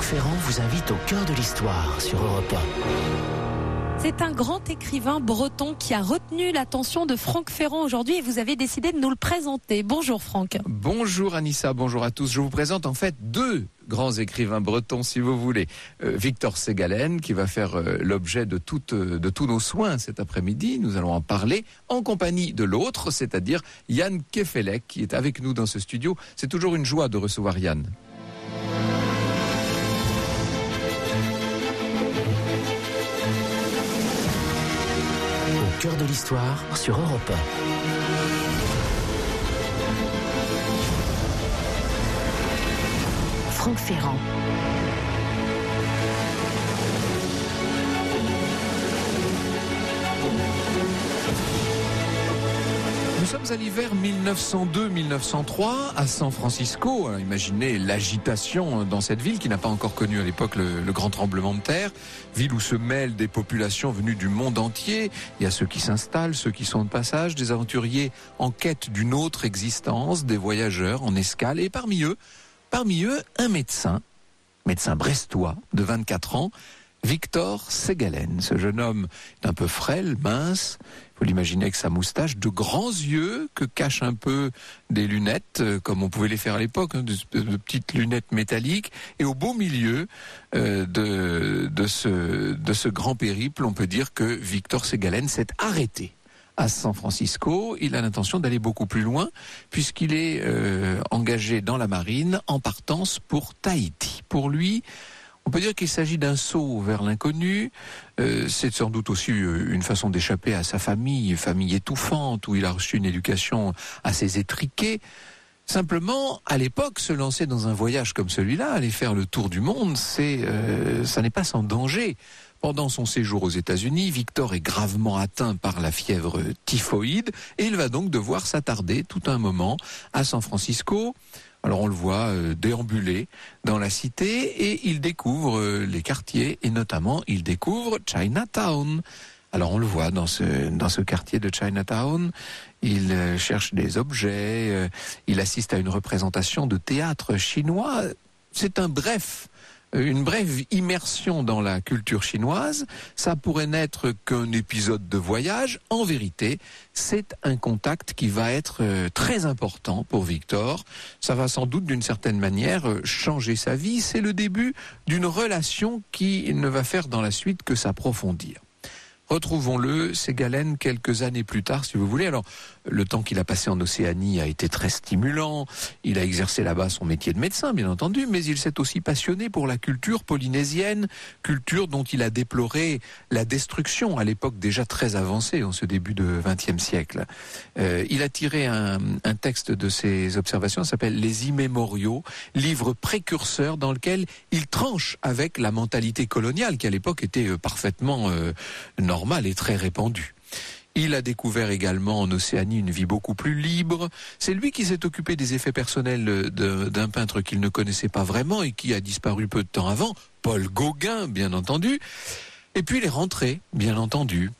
Franck Ferrand vous invite au cœur de l'histoire sur Europe C'est un grand écrivain breton qui a retenu l'attention de Franck Ferrand aujourd'hui et vous avez décidé de nous le présenter. Bonjour Franck. Bonjour Anissa, bonjour à tous. Je vous présente en fait deux grands écrivains bretons si vous voulez. Euh, Victor Ségalen qui va faire euh, l'objet de, euh, de tous nos soins cet après-midi. Nous allons en parler en compagnie de l'autre, c'est-à-dire Yann Kefelec qui est avec nous dans ce studio. C'est toujours une joie de recevoir Yann. Cœur de l'histoire sur Europe 1. Franck Ferrand. Sommes à l'hiver 1902-1903 à San Francisco. Imaginez l'agitation dans cette ville qui n'a pas encore connu à l'époque le, le, grand tremblement de terre. Ville où se mêlent des populations venues du monde entier. Il y a ceux qui s'installent, ceux qui sont de passage, des aventuriers en quête d'une autre existence, des voyageurs en escale. Et parmi eux, parmi eux, un médecin, médecin brestois de 24 ans, Victor Ségalen. Ce jeune homme est un peu frêle, mince. Vous l'imaginez avec sa moustache, de grands yeux que cachent un peu des lunettes, euh, comme on pouvait les faire à l'époque, hein, de, petites lunettes métalliques. Et au beau milieu euh, de, de, ce, de ce grand périple, on peut dire que Victor Ségalen s'est arrêté à San Francisco. Il a l'intention d'aller beaucoup plus loin puisqu'il est euh, engagé dans la marine en partance pour Tahiti. Pour lui, on peut dire qu'il s'agit d'un saut vers l'inconnu. Euh, c'est sans doute aussi euh, une façon d'échapper à sa famille, famille étouffante, où il a reçu une éducation assez étriquée. Simplement, à l'époque, se lancer dans un voyage comme celui-là, aller faire le tour du monde, c'est, euh, ça n'est pas sans danger. Pendant son séjour aux États-Unis, Victor est gravement atteint par la fièvre typhoïde et il va donc devoir s'attarder tout un moment à San Francisco. Alors on le voit euh, déambuler dans la cité et il découvre euh, les quartiers et notamment il découvre Chinatown. Alors on le voit dans ce dans ce quartier de Chinatown, il euh, cherche des objets, il assiste à une représentation de théâtre chinois. C'est un bref une brève immersion dans la culture chinoise, ça pourrait n'être qu'un épisode de voyage. En vérité, c'est un contact qui va être euh, très important pour Victor. Ça va sans doute d'une certaine manière euh, changer sa vie. C'est le début d'une relation qui ne va faire dans la suite que s'approfondir. Retrouvons-le, Ségalen, quelques années plus tard, si vous voulez. Alors, le temps qu'il a passé en Océanie a été très stimulant. Il a exercé là-bas son métier de médecin, bien entendu, mais il s'est aussi passionné pour la culture polynésienne, culture dont il a déploré la destruction à l'époque déjà très avancée, en ce début de XXe siècle. Euh, il a tiré un, un, texte de ses observations, s'appelle Les Immémoriaux, livre précurseur dans lequel il tranche avec la mentalité coloniale qui à l'époque était euh, parfaitement euh, normal et très répandu. Il a découvert également en Océanie une vie beaucoup plus libre. C'est lui qui s'est occupé des effets personnels d'un peintre qu'il ne connaissait pas vraiment et qui a disparu peu de temps avant, Paul Gauguin, bien entendu. Et puis il est rentré, bien entendu.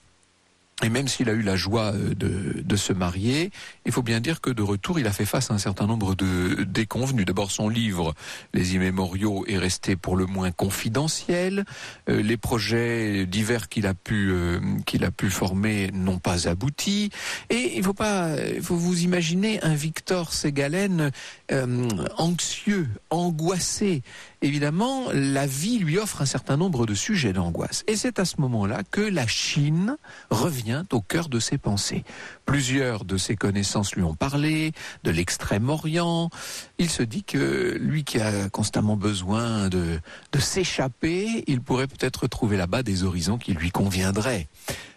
Et même s'il a eu la joie euh, de, de, se marier, il faut bien dire que de retour, il a fait face à un certain nombre de déconvenus. D'abord, son livre, Les immémoriaux, est resté pour le moins confidentiel. Euh, les projets divers qu'il a pu euh, qu'il a pu former n'ont pas abouti. Et il faut pas, faut vous imaginer un Victor Ségalen anxieux, angoissé. Évidemment, la vie lui offre un certain nombre de sujets d'angoisse. Et c'est à ce moment-là que la Chine revient au cœur de ses pensées. Plusieurs de ses connaissances lui ont parlé, de l'extrême-orient. Il se dit que lui qui a constamment besoin de, de s'échapper, il pourrait peut-être trouver là-bas des horizons qui lui conviendraient.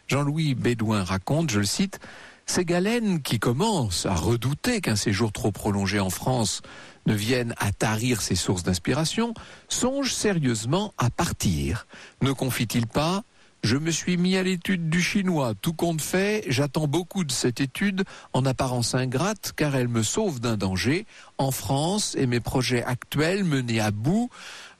Jean-Louis Bédouin raconte, je le cite, ces galènes qui commencent à redouter qu'un séjour trop prolongé en France ne vienne à tarir ses sources d'inspiration, songent sérieusement à partir. Ne confie-t-il pas je me suis mis à l'étude du chinois. Tout compte fait, j'attends beaucoup de cette étude, en apparence ingrate, car elle me sauve d'un danger. En France et mes projets actuels menés à bout,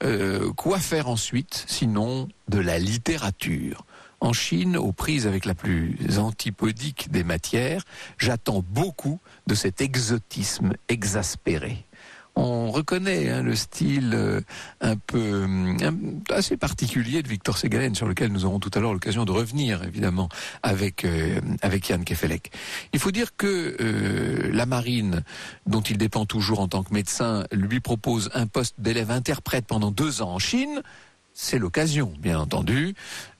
euh, quoi faire ensuite, sinon de la littérature? En Chine, aux prises avec la plus antipodique des matières, j'attends beaucoup de cet exotisme exaspéré. on reconnaît hein, le style euh, un peu assez particulier de Victor Ségalen, sur lequel nous aurons tout à l'heure l'occasion de revenir, évidemment, avec euh, avec Yann Kefelec. Il faut dire que euh, la marine, dont il dépend toujours en tant que médecin, lui propose un poste d'élève interprète pendant deux ans en Chine c'est l'occasion, bien entendu,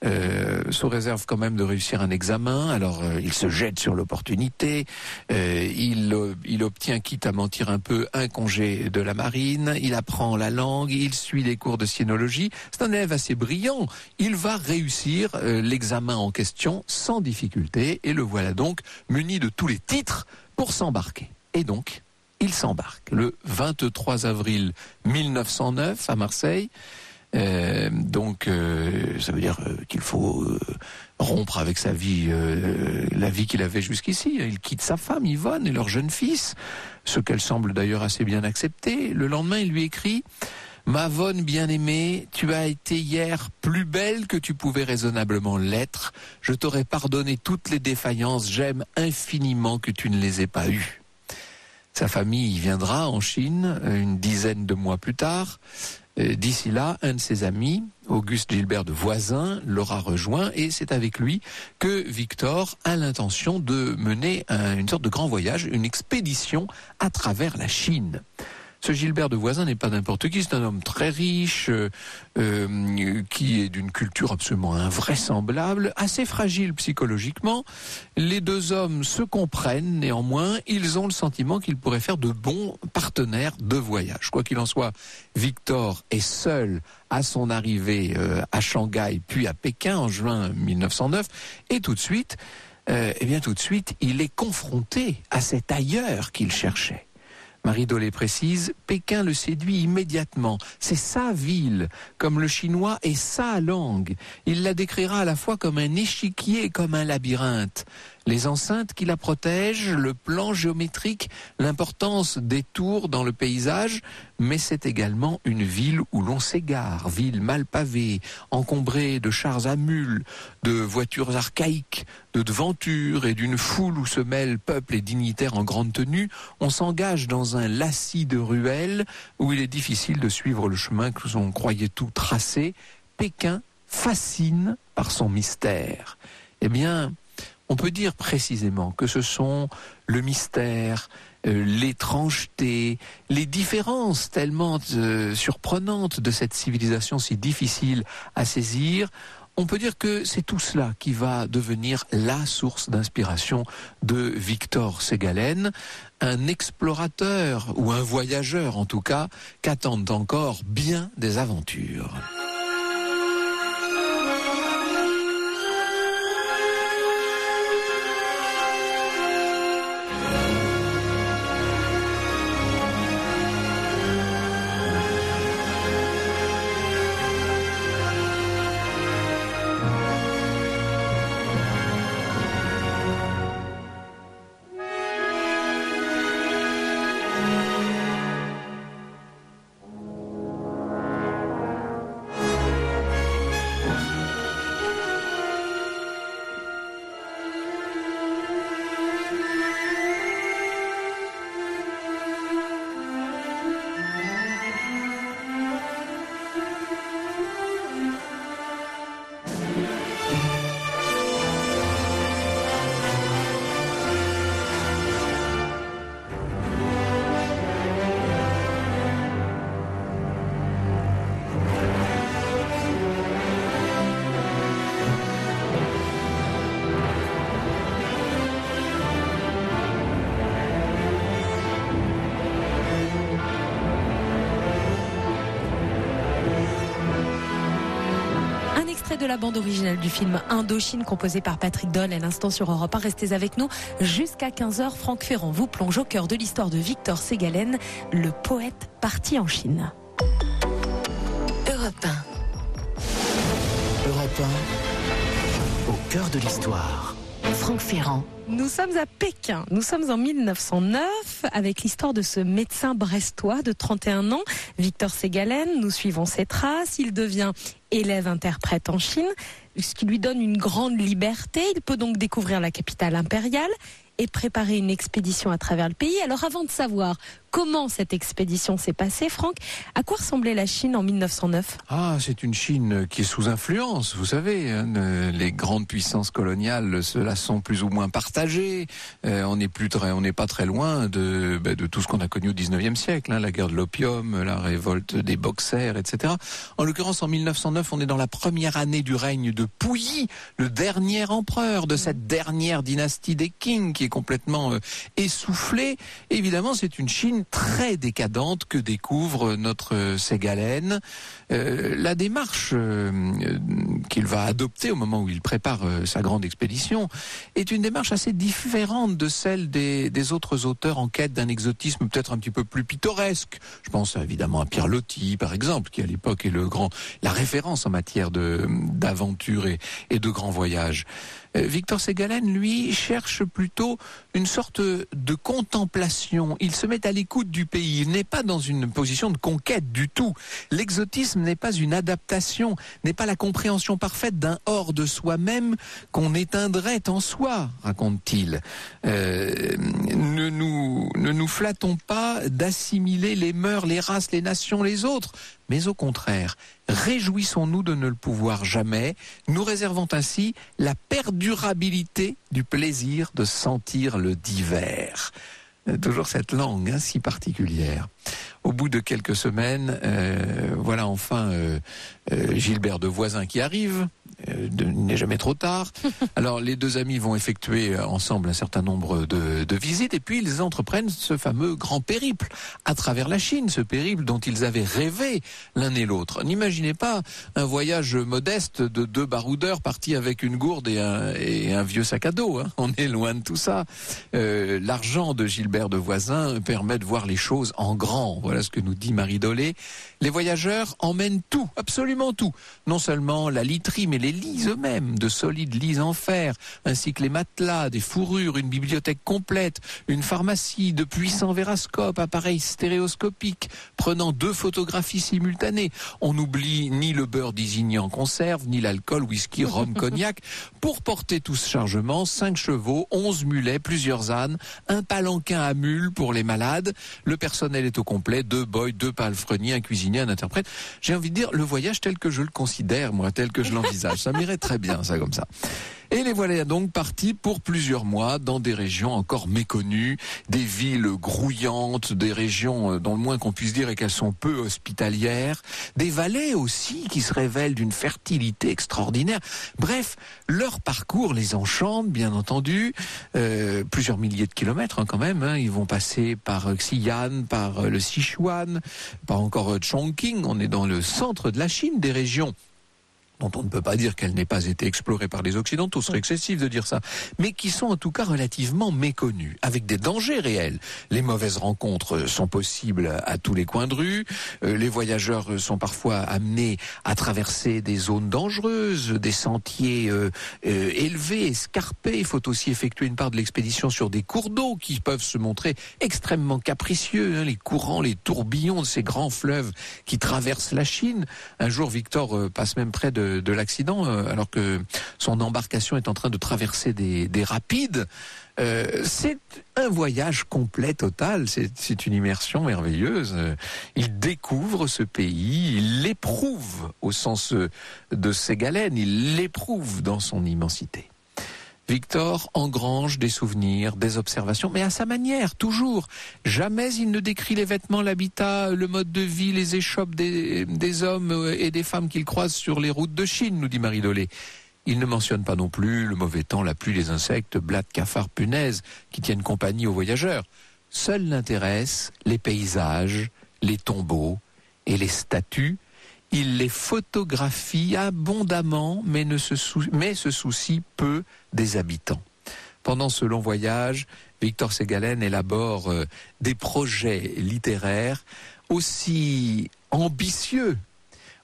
euh, sous réserve quand même de réussir un examen. Alors euh, il se jette sur l'opportunité, euh, il, il obtient, quitte à mentir un peu, un congé de la marine, il apprend la langue, il suit des cours de cynologie. C'est un élève assez brillant. Il va réussir l'examen en question sans difficulté et le voilà donc muni de tous les titres pour s'embarquer. Et donc, il s'embarque le 23 avril 1909 à Marseille. Euh, donc, euh, ça veut dire euh, qu'il faut rompre avec sa vie, la vie qu'il avait jusqu'ici. Il quitte sa femme, Yvonne, et leur jeune fils, ce qu'elle semble d'ailleurs assez bien accepter. Le lendemain, il lui écrit Ma Vonne bien-aimée, tu as été hier plus belle que tu pouvais raisonnablement l'être. Je t'aurais pardonné toutes les défaillances. J'aime infiniment que tu ne les aies pas eues. Sa famille viendra en Chine une dizaine de mois plus tard. Euh, d'ici là, un de ses amis, Auguste Gilbert de Voisin, l'aura rejoint et c'est avec lui que Victor a l'intention de mener une sorte de grand voyage, une expédition à travers la Chine. Ce Gilbert de Voisin n'est pas n'importe qui, c'est un homme très riche, euh, euh, qui est d'une culture absolument invraisemblable, assez fragile psychologiquement. Les deux hommes se comprennent néanmoins, ils ont le sentiment qu'ils pourraient faire de bons partenaires de voyage. Quoi qu'il en soit, Victor est seul à son arrivée euh, à Shanghai puis à Pékin en juin 1909 et tout de suite, eh bien tout de suite, il est confronté à cet ailleurs qu'il cherchait. Marie Dolé précise, Pékin le séduit immédiatement. C'est sa ville, comme le chinois est sa langue. Il la décrira à la fois comme un échiquier et comme un labyrinthe les enceintes qui la protègent, le plan géométrique, l'importance des tours dans le paysage, mais c'est également une ville où l'on s'égare, ville mal pavée, encombrée de chars à mules, de voitures archaïques, de devantures et d'une foule où se mêlent peuple et dignitaires en grande tenue, on s'engage dans un lacis de ruelles où il est difficile de suivre le chemin que l'on croyait tout tracé. Pékin fascine par son mystère. Eh bien, on peut dire précisément que ce sont le mystère, euh, l'étrangeté, les différences tellement euh, surprenantes de cette civilisation si difficile à saisir. On peut dire que c'est tout cela qui va devenir la source d'inspiration de Victor Ségalen, un explorateur ou un voyageur en tout cas, qu'attendent encore bien des aventures. De la bande originale du film Indochine composé par Patrick Doll à l'instant sur Europe 1. Restez avec nous jusqu'à 15h. Franck Ferrand vous plonge au cœur de l'histoire de Victor Ségalen, le poète parti en Chine. Europe 1. Europe 1. Au cœur de l'histoire. Franck Ferrand. Nous sommes à Pékin. Nous sommes en 1909 avec l'histoire de ce médecin brestois de 31 ans, Victor Ségalen. Nous suivons ses traces. Il devient élève interprète en Chine, ce qui lui donne une grande liberté. Il peut donc découvrir la capitale impériale et préparer une expédition à travers le pays. Alors avant de savoir comment cette expédition s'est passée. Franck, à quoi ressemblait la Chine en 1909 Ah, c'est une Chine qui est sous influence, vous savez. Hein, les grandes puissances coloniales, ceux-là sont plus ou moins partagés. Euh, on n'est plus très, on n'est pas très loin de, de tout ce qu'on a connu au 19e siècle, hein, la guerre de l'opium, la révolte des boxers, etc. En l'occurrence, en 1909, on est dans la première année du règne de Pouilly, le dernier empereur de cette dernière dynastie des Qing, qui est complètement euh, essoufflée. Évidemment, c'est une Chine très décadente que découvre notre Ségalène. Euh, la démarche euh, qu'il va adopter au moment où il prépare sa grande expédition est une démarche assez différente de celle des, des autres auteurs en quête d'un exotisme peut-être un petit peu plus pittoresque. Je pense évidemment à Pierre Loti, par exemple, qui à l'époque est le grand, la référence en matière d'aventure et, et de grands voyages. Euh, Victor Segalen, lui, cherche plutôt une sorte de contemplation. Il se met à l'écoute du pays. Il n'est pas dans une position de conquête du tout. L'exotisme n'est pas une adaptation, n'est pas la compréhension parfaite d'un hors de soi-même qu'on éteindrait en soi, raconte-t-il. Euh, ne, nous, ne nous flattons pas d'assimiler les mœurs, les races, les nations, les autres mais au contraire, réjouissons-nous de ne le pouvoir jamais, nous réservons ainsi la perdurabilité du plaisir de sentir le divers. Euh, toujours cette langue hein, si particulière. Au bout de quelques semaines, euh, voilà enfin euh, Gilbert de Voisin qui arrive, euh, il n'est jamais trop tard. Alors les deux amis vont effectuer euh, ensemble un certain nombre de, de, visites et puis ils entreprennent ce fameux grand périple à travers la Chine, ce périple dont ils avaient rêvé l'un et l'autre. N'imaginez pas un voyage modeste de deux baroudeurs partis avec une gourde et un, et un vieux sac à dos. Hein. On est loin de tout ça. Euh, L'argent de Gilbert de Voisin permet de voir les choses en grand. Voilà ce que nous dit Marie Dolé. Les voyageurs emmènent tout, absolument tout. Non seulement la literie, mais les lits eux-mêmes, de solides lits en fer, ainsi que les matelas, des fourrures, une bibliothèque complète, une pharmacie, de puissants vérascopes, appareils stéréoscopiques, prenant deux photographies simultanées. On n'oublie ni le beurre désigné en conserve, ni l'alcool, whisky, rhum, cognac. Pour porter tout ce chargement, cinq chevaux, onze mulets, plusieurs ânes, un palanquin à mules pour les malades. Le personnel est au complet, deux boys, deux palefreniers, un cuisinier un interprète. J'ai envie de dire le voyage tel que je le considère, moi, tel que je l'envisage. Ça m'irait très bien, ça, comme ça. Et les voilà donc partis pour plusieurs mois dans des régions encore méconnues, des villes grouillantes, des régions euh, dont le moins qu'on puisse dire est qu'elles sont peu hospitalières, des vallées aussi qui se révèlent d'une fertilité extraordinaire. Bref, leur parcours les enchante, bien entendu, euh, plusieurs milliers de kilomètres hein, quand même. Hein. Ils vont passer par euh, Xi'an, par le Sichuan, par encore Chongqing. On est dans le centre de la Chine, des régions dont on ne peut pas dire qu'elle n'ait pas été explorée par les Occidentaux, ce serait excessif de dire ça, mais qui sont en tout cas relativement méconnues, avec des dangers réels. Les mauvaises rencontres sont possibles à tous les coins de rue, euh, les voyageurs sont parfois amenés à traverser des zones dangereuses, des sentiers euh, euh, élevés, escarpés. Il faut aussi effectuer une part de l'expédition sur des cours d'eau qui peuvent se montrer extrêmement capricieux, hein, les courants, les tourbillons de ces grands fleuves qui traversent la Chine. Un jour, Victor passe même près de de, l'accident, euh, alors que son embarcation est en train de traverser des, rapides. Euh, c'est un voyage complet, total. C'est une immersion merveilleuse. Il découvre ce pays, il l'éprouve au sens de ses galènes, il l'éprouve dans son immensité. Victor engrange des souvenirs, des observations, mais à sa manière, toujours. Jamais il ne décrit les vêtements, l'habitat, le mode de vie, les échoppes des, hommes et des femmes qu'il croise sur les routes de Chine, nous dit Marie Dolé. Il ne mentionne pas non plus le mauvais temps, la pluie, les insectes, blattes, cafards, punaises, qui tiennent compagnie aux voyageurs. Seuls l'intéressent les paysages, les tombeaux et les statues il les photographie abondamment, mais, se, se soucie peu des habitants. Pendant ce long voyage, Victor Segalen élabore euh, des projets littéraires aussi ambitieux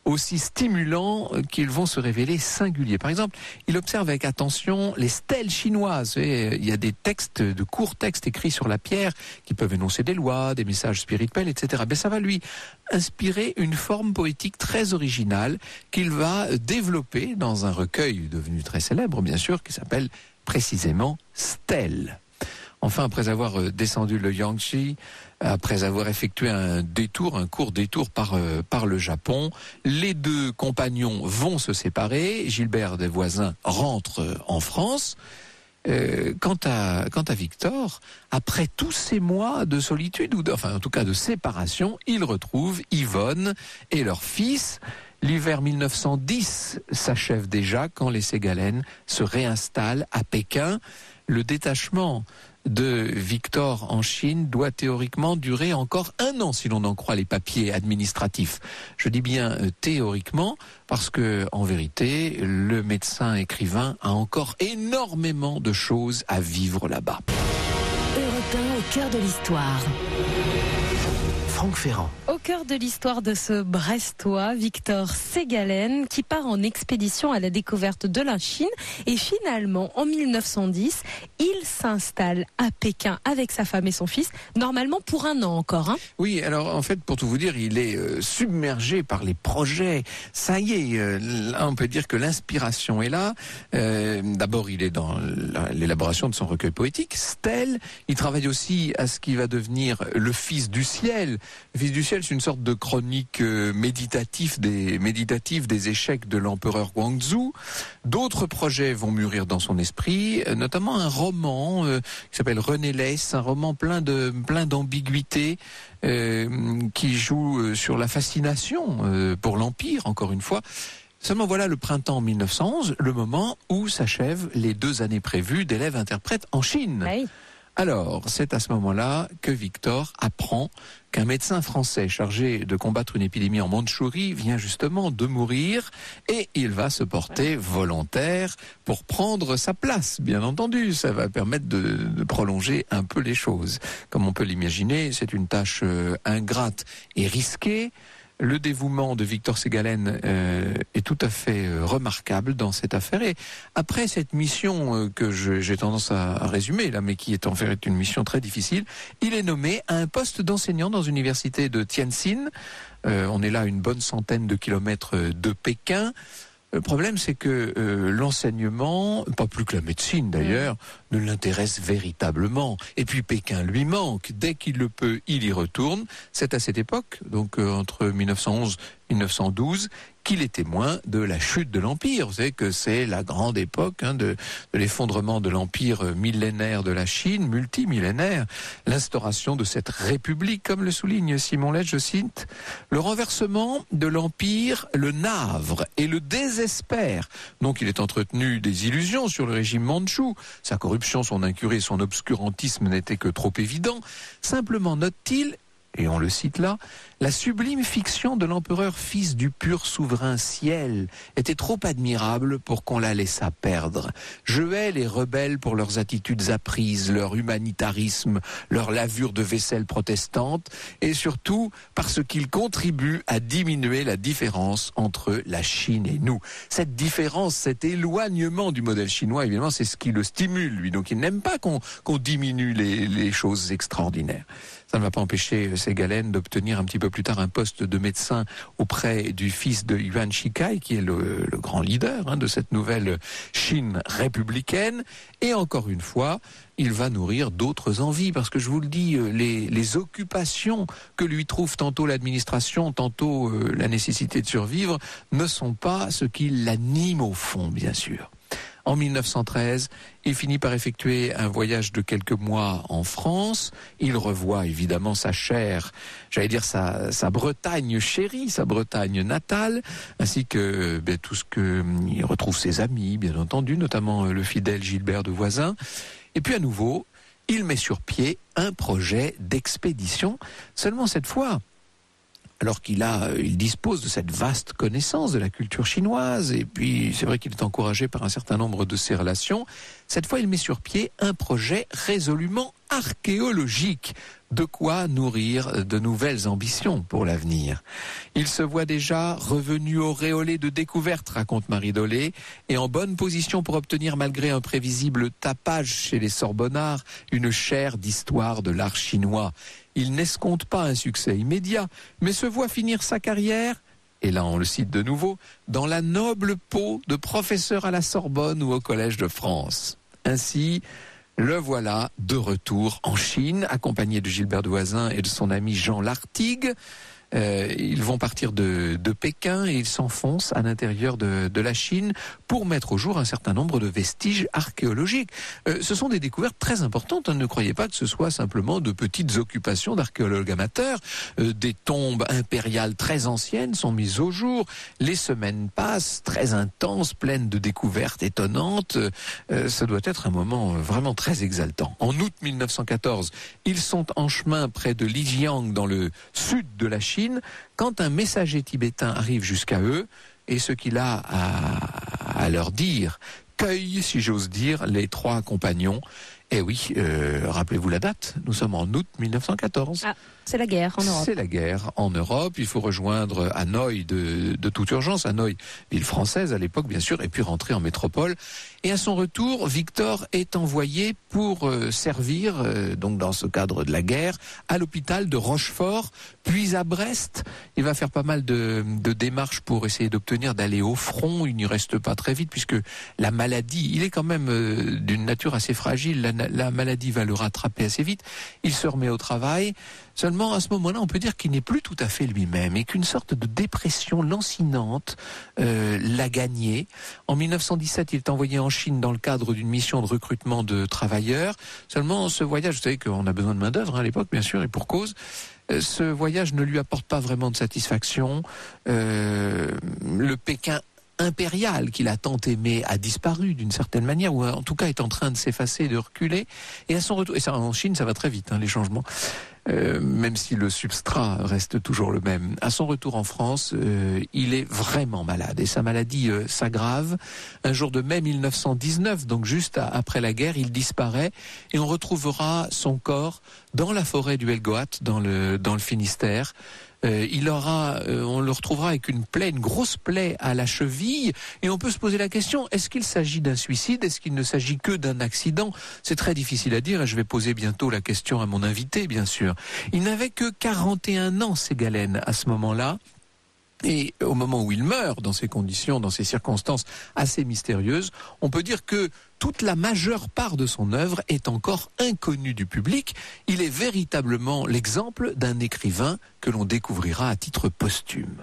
aussi stimulants qu'ils vont se révéler singuliers. Par exemple, il observe avec attention les stèles chinoises. il y a des textes, de courts textes écrits sur la pierre qui peuvent énoncer des lois, des messages spirituels, etc. Mais ça va lui inspirer une forme poétique très originale qu'il va développer dans un recueil devenu très célèbre, bien sûr, qui s'appelle précisément Stèles. Enfin, après avoir euh, descendu le Yangtze, après avoir effectué un détour, un court détour par, euh, par le Japon, les deux compagnons vont se séparer. Gilbert des voisins rentre euh, en France. Euh, quant, à, quant à Victor, après tous ces mois de solitude, ou de, enfin en tout cas de séparation, il retrouve Yvonne et leur fils. L'hiver 1910 s'achève déjà quand les Ségalènes se réinstallent à Pékin. Le détachement de Victor en Chine doit théoriquement durer encore un an si l'on en croit les papiers administratifs. Je dis bien euh, théoriquement parce que en vérité, le médecin écrivain a encore énormément de choses à vivre là-bas. Franck Ferrand. Au cœur de l'histoire de ce Brestois, Victor Ségalen, qui part en expédition à la découverte de la Chine. Et finalement, en 1910, il s'installe à Pékin avec sa femme et son fils, normalement pour un an encore. Hein oui, alors en fait, pour tout vous dire, il est euh, submergé par les projets. Ça y est, euh, là, on peut dire que l'inspiration est là. Euh, d'abord, il est dans l'élaboration de son recueil poétique, Stèle. Il travaille aussi à ce qui va devenir Le Fils du ciel, Fils du ciel, c'est une sorte de chronique euh, méditative des, des échecs de l'empereur Guangzhou. D'autres projets vont mûrir dans son esprit, euh, notamment un roman euh, qui s'appelle René Less, un roman plein de plein d'ambiguïté qui joue sur la fascination pour l'empire, encore une fois. Seulement voilà le printemps 1911, le moment où s'achèvent les deux années prévues d'élèves interprètes en Chine. Alors, c'est à ce moment-là que Victor apprend qu'un médecin français chargé de combattre une épidémie en Mandchourie vient justement de mourir et il va se porter volontaire pour prendre sa place. Bien entendu, ça va permettre de, prolonger un peu les choses. Comme on peut l'imaginer, c'est une tâche euh, ingrate et risquée. Le dévouement de Victor Ségalen euh, est tout à fait euh, remarquable dans cette affaire. Et après cette mission euh, que j'ai tendance à, résumer là, mais qui est en fait une mission très difficile, il est nommé à un poste d'enseignant dans l'université de Tianjin. on est là une bonne centaine de kilomètres de Pékin. Le problème, c'est que euh, l'enseignement, pas plus que la médecine d'ailleurs, ne l'intéresse véritablement. Et puis Pékin lui manque. Dès qu'il le peut, il y retourne. C'est à cette époque, donc euh, entre 1911 1912 qu'il est témoin de la chute de l'Empire. Vous savez que c'est la grande époque hein, de, l'effondrement de l'Empire millénaire de la Chine, multimillénaire, l'instauration de cette république, comme le souligne Simon Lett, je cite, le renversement de l'Empire le navre et le désespère. Donc il est entretenu des illusions sur le régime mandchou. Sa corruption, son incurie, son obscurantisme n'étaient que trop évidents. Simplement note-t-il, et on le cite là, la sublime fiction de l'empereur fils du pur souverain ciel était trop admirable pour qu'on la laissât perdre. Je hais les rebelles pour leurs attitudes apprises, leur humanitarisme, leur lavure de vaisselle protestante, et surtout parce qu'ils contribuent à diminuer la différence entre la Chine et nous. Cette différence, cet éloignement du modèle chinois, évidemment, c'est ce qui le stimule, lui. Donc il n'aime pas qu'on diminue les, les choses extraordinaires. Ça ne va pas empêcher Ségalen d'obtenir un petit peu plus tard un poste de médecin auprès du fils de Yuan Shikai, qui est le, grand leader hein, de cette nouvelle Chine républicaine. Et encore une fois, il va nourrir d'autres envies, parce que je vous le dis, euh, les, les occupations que lui trouve tantôt l'administration, tantôt euh, la nécessité de survivre, ne sont pas ce qui l'anime au fond, bien sûr. En 1913, il finit par effectuer un voyage de quelques mois en France. Il revoit évidemment sa chère, j'allais dire sa, Bretagne chérie, sa Bretagne natale, ainsi que ben, tout ce que il retrouve ses amis, bien entendu, notamment euh, le fidèle Gilbert de Voisin. Et puis à nouveau, il met sur pied un projet d'expédition. Seulement cette fois, alors qu'il a, euh, il dispose de cette vaste connaissance de la culture chinoise, et puis c'est vrai qu'il est encouragé par un certain nombre de ses relations, cette fois il met sur pied un projet résolument archéologique, de quoi nourrir de nouvelles ambitions pour l'avenir. Il se voit déjà revenu auréolé de découvertes, raconte Marie Dolé, et en bonne position pour obtenir, malgré un prévisible tapage chez les Sorbonnards, une chaire d'histoire de l'art chinois. Il n'escompte pas un succès immédiat, mais se voit finir sa carrière et là on le cite de nouveau, dans la noble peau de professeur à la Sorbonne ou au Collège de France. Ainsi, Le voilà de retour en Chine, accompagné de Gilbert Doisin et de son ami Jean Lartigue. Euh, ils vont partir de, de Pékin et ils s'enfoncent à l'intérieur de, de, la Chine pour mettre au jour un certain nombre de vestiges archéologiques. Euh, ce sont des découvertes très importantes. Ne croyez pas que ce soit simplement de petites occupations d'archéologues amateurs. Euh, des tombes impériales très anciennes sont mises au jour. Les semaines passent, très intenses, pleines de découvertes étonnantes. Euh, ça doit être un moment vraiment très exaltant. En août 1914, ils sont en chemin près de Lijiang dans le sud de la Chine quand un messager tibétain arrive jusqu'à eux, et ce qu'il a à, leur dire cueille, si j'ose dire, les trois compagnons. Et oui, euh, rappelez-vous la date, nous sommes en août 1914. Ah, c'est la guerre en Europe. C'est la guerre en Europe. Il faut rejoindre Hanoï de, de toute urgence. Hanoï, ville française à l'époque, bien sûr, et puis rentrer en métropole. Et à son retour, Victor est envoyé pour euh, servir, euh, donc dans ce cadre de la guerre, à l'hôpital de Rochefort, puis à Brest. Il va faire pas mal de, de démarches pour essayer d'obtenir d'aller au front. Il n'y reste pas très vite puisque la maladie, il est quand même euh, d'une nature assez fragile. La, la maladie va le rattraper assez vite. Il se remet au travail. Seulement, à ce moment-là, on peut dire qu'il n'est plus tout à fait lui-même et qu'une sorte de dépression lancinante euh, l'a gagné. En 1917, il est envoyé en Chine dans le cadre d'une mission de recrutement de travailleurs. Seulement, ce voyage, vous savez qu'on a besoin de main-d'œuvre hein, à l'époque, bien sûr, et pour cause euh, ce voyage ne lui apporte pas vraiment de satisfaction. Euh, le Pékin impérial qu'il a tant aimé a disparu d'une certaine manière, ou en tout cas est en train de s'effacer, de reculer. Et à son retour, et ça en Chine, ça va très vite, hein, les changements. Euh, même si le substrat reste toujours le même. À son retour en France, euh, il est vraiment malade et sa maladie euh, s'aggrave. Un jour de mai 1919, donc juste après la guerre, il disparaît et on retrouvera son corps dans la forêt du Helgoat, dans le, dans le Finistère. Euh, il aura, euh, on le retrouvera avec une plaie, une grosse plaie à la cheville, et on peut se poser la question est-ce qu'il s'agit d'un suicide? Est-ce qu'il ne s'agit que d'un accident? C'est très difficile à dire, et je vais poser bientôt la question à mon invité, bien sûr. Il n'avait que 41 ans, Ségalène, à ce moment-là. Et au moment où il meurt, dans ces conditions, dans ces circonstances assez mystérieuses, on peut dire que toute la majeure part de son œuvre est encore inconnue du public. Il est véritablement l'exemple d'un écrivain que l'on découvrira à titre posthume.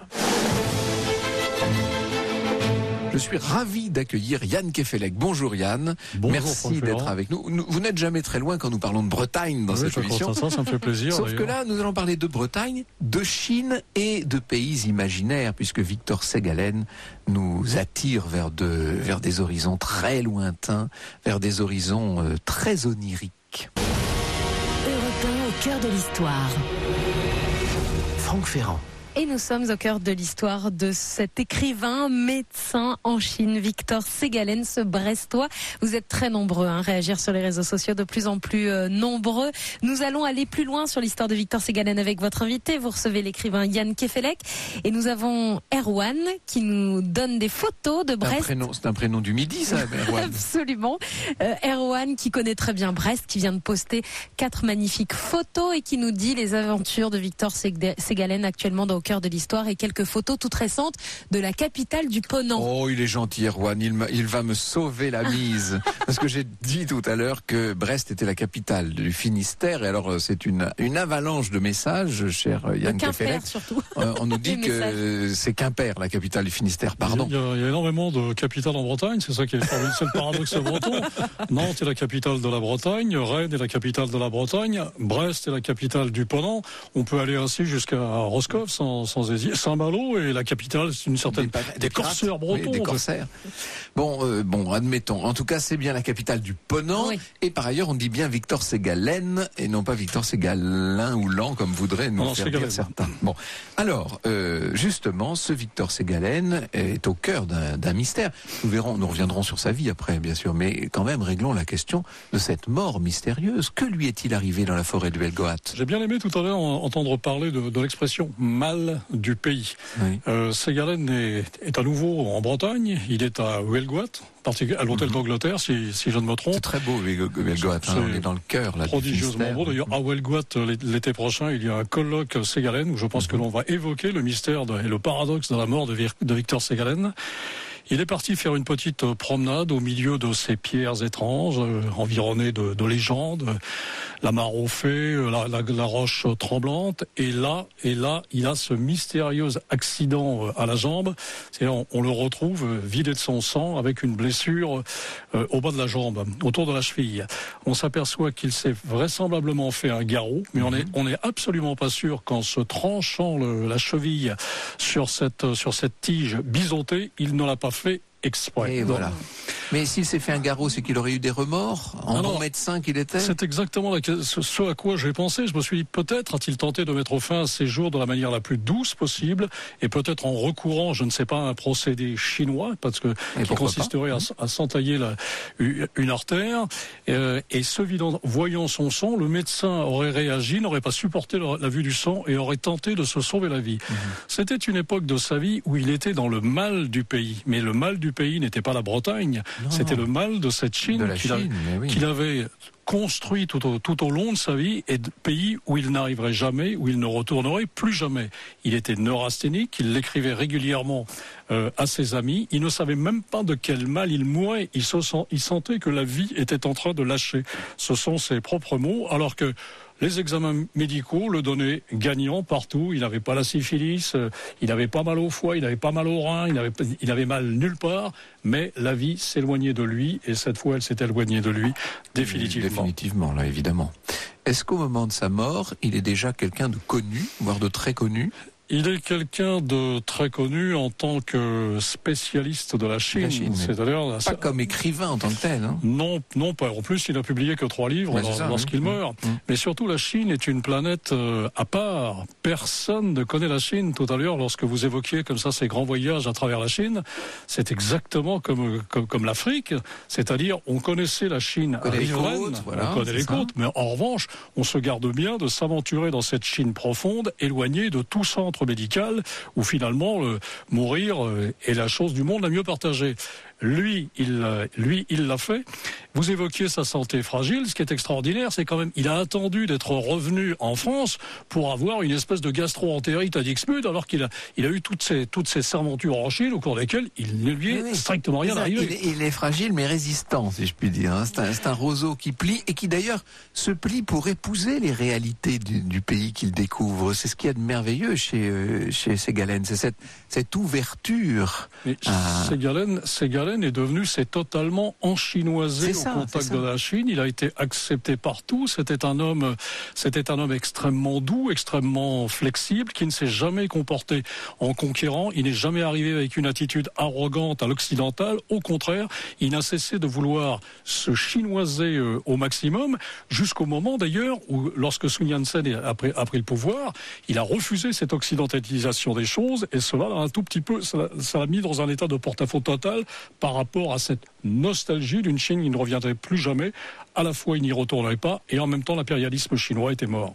Je suis ravi d'accueillir Yann Kefelec. Bonjour Yann. Merci d'être avec nous. Vous n'êtes jamais très loin quand nous parlons de Bretagne dans cette émission. Ça, ça me fait plaisir. Sauf que là, nous allons parler de Bretagne, de Chine et de pays imaginaires, puisque Victor Segalen nous attire vers, de, vers des horizons très lointains, vers des horizons euh, très oniriques. Europe au cœur de l'histoire. Franck Ferrand. Et nous sommes au cœur de l'histoire de cet écrivain, médecin en Chine, Victor Segalen, ce Brestois. Vous êtes très nombreux à réagir sur les réseaux sociaux, de plus en plus euh, nombreux. Nous allons aller plus loin sur l'histoire de Victor Segalen avec votre invité. Vous recevez l'écrivain Yann Kefelec. Et nous avons Erwan qui nous donne des photos de Brest. C'est un prénom du midi, ça, Erwan. Absolument. Euh, Erwan qui connaît très bien Brest, qui vient de poster quatre magnifiques photos et qui nous dit les aventures de Victor Segalen actuellement dans cœur de l'histoire et quelques photos toutes récentes de la capitale du Ponant. Oh, il est gentil, Erwan. Il, il va me sauver la mise. Parce que j'ai dit tout à l'heure que Brest était la capitale du Finistère. Et alors, euh, c'est une, une avalanche de messages, cher euh, Yann Quimper, surtout. Euh, on nous dit que c'est Quimper, la capitale du Finistère. Pardon. Il y, a, il y a énormément de capitales en Bretagne. C'est ça qui est, c'est le paradoxe breton. Nantes est la capitale de la Bretagne. Rennes est la capitale de la Bretagne. Brest est la capitale du Ponant. On peut aller ainsi jusqu'à Roscoff sans sans, Saint-Malo et la capitale, c'est une certaine des, corsaires bretons. des corsaires. Bon, euh, bon, admettons. En tout cas, c'est bien la capitale du Ponant. Et par ailleurs, on dit bien Victor Ségalen et non pas Victor Ségalin ou Lan comme voudraient nous faire dire certains. Bon, alors euh, justement, ce Victor Ségalen est au cœur d'un mystère. Nous verrons, nous reviendrons sur sa vie après, bien sûr, mais quand même, réglons la question de cette mort mystérieuse. Que lui est-il arrivé dans la forêt du Helgoat J'ai bien aimé tout à l'heure entendre parler de, de l'expression mal du pays. Oui. Euh, Ségalen est, est, à nouveau en Bretagne. Il est à Huelgoat, à l'hôtel mhm. d'Angleterre, si, si, je ne me trompe. C'est très beau, Huelgoat. Hein, on est dans le cœur. Là, prodigieusement beau. D'ailleurs, à Huelgoat, l'été prochain, il y a un colloque Ségalen où je pense mhm. que l'on va évoquer le mystère de, et le paradoxe de la mort de, de Victor Ségalen. Il est parti faire une petite euh, promenade au milieu de ces pierres étranges, euh, environnées de, de, légendes, la mare au fait, la, la, la, roche tremblante. Et là, et là, il a ce mystérieux accident à la jambe. On, on, le retrouve vidé de son sang avec une blessure euh, au bas de la jambe, autour de la cheville. On s'aperçoit qu'il s'est vraisemblablement fait un garrot, mais on est, mhm. on est absolument pas sûr qu'en se tranchant le, la cheville sur cette, sur cette tige biseautée, il ne l'a pas fait café exprès. Et voilà. Mais s'il s'est fait un garrot, c'est qu'il aurait eu des remords en bon médecin qu'il était C'est exactement ce à quoi j'ai pensé. Je me suis dit, peut-être a-t-il tenté de mettre fin à ses jours de la manière la plus douce possible, et peut-être en recourant, je ne sais pas, à un procédé chinois, parce que qui consisterait à, à s'entailler une artère. Euh, et ce vidant, voyant son sang, le médecin aurait réagi, n'aurait pas supporté la, vue du sang et aurait tenté de se sauver la vie. Mhm. C'était une époque de sa vie où il était dans le mal du pays, mais le mal du pays n'était pas la Bretagne. C'était le mal de cette Chine, qu'il avait construit tout au, tout au, long de sa vie et de pays où il n'arriverait jamais, où il ne retournerait plus jamais. Il était neurasthénique, il l'écrivait régulièrement euh, à ses amis. Il ne savait même pas de quel mal il mourait. Il, se sent, il sentait que la vie était en train de lâcher. Ce sont ses propres mots, alors que les examens médicaux le donnaient gagnant partout. Il n'avait pas la syphilis, euh, il n'avait pas mal au foie, il n'avait pas mal au rein, il avait, il avait mal nulle part. Mais la vie s'éloignait de lui et cette fois, elle s'est éloignée de lui définitivement. Définitivement, là, évidemment. Est-ce qu'au moment de sa mort, il est déjà quelqu'un de connu, voire de très connu? Il est quelqu'un de très connu en tant que spécialiste de la Chine. C'est-à-dire pas comme écrivain en tant que tel. Hein. Non, non pas. En plus, il n'a publié que trois livres lorsqu'il meurt. Mm. Mais surtout, la Chine est une planète euh, à part. Personne ne connaît la Chine. Tout à l'heure, lorsque vous évoquiez comme ça ces grands voyages à travers la Chine, c'est exactement comme comme, comme l'Afrique. C'est-à-dire, on connaissait la Chine on connaît les côtes, on connaît les côtes, mais en revanche, on se garde bien de s'aventurer dans cette Chine profonde, éloignée de tout centre médical où finalement mourir euh, est la chose du monde la mieux partagée. Lui, il, euh, lui, il l'a fait. Vous évoquiez sa santé fragile. Ce qui est extraordinaire, c'est quand même, il a attendu d'être revenu en France pour avoir une espèce de gastro-entérite à Dixmude, alors qu'il a, il a eu toutes ces, toutes ces sermentures en Chine au cours desquelles il ne lui est strictement rien arrivé. Il, est fragile mais résistant, si je puis dire. Hein. C'est un, un, roseau qui plie et qui d'ailleurs se plie pour épouser les réalités du, du pays qu'il découvre. C'est ce qu'il y a de merveilleux chez, euh, chez Ségalen. C'est cette, cette ouverture. Mais Ségalen, Ségalen est devenu, c'est totalement enchinoisé au contact de la Chine. Il a été accepté partout. C'était un homme, c'était un homme extrêmement doux, extrêmement flexible, qui ne s'est jamais comporté en conquérant. Il n'est jamais arrivé avec une attitude arrogante à l'occidental. Au contraire, il n'a cessé de vouloir se chinoiser euh, au maximum, jusqu'au moment d'ailleurs où, lorsque Sun Yat-sen a pris, a pris le pouvoir, il a refusé cette occidentalisation des choses, et cela un tout petit peu, ça l'a mis dans un état de porte-à-faux total par rapport à cette nostalgie d'une Chine qui ne reviendrait plus jamais. À la fois, il n'y retournerait pas, et en même temps, l'impérialisme chinois était mort.